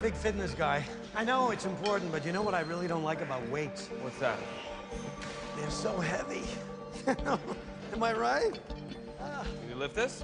Big fitness guy. I know it's important, but you know what I really don't like about weights? What's that? They're so heavy. Am I right? Can you lift this?